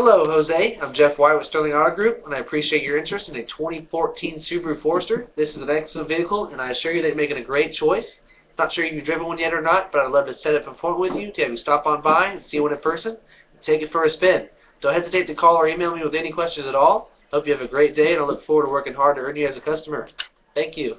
Hello, Jose. I'm Jeff White with Sterling Auto Group, and I appreciate your interest in a 2014 Subaru Forester. This is an excellent vehicle, and I assure you that you're making a great choice. Not sure you've driven one yet or not, but I'd love to set up an appointment with you to have you stop on by and see one in person and take it for a spin. Don't hesitate to call or email me with any questions at all. Hope you have a great day, and I look forward to working hard to earn you as a customer. Thank you.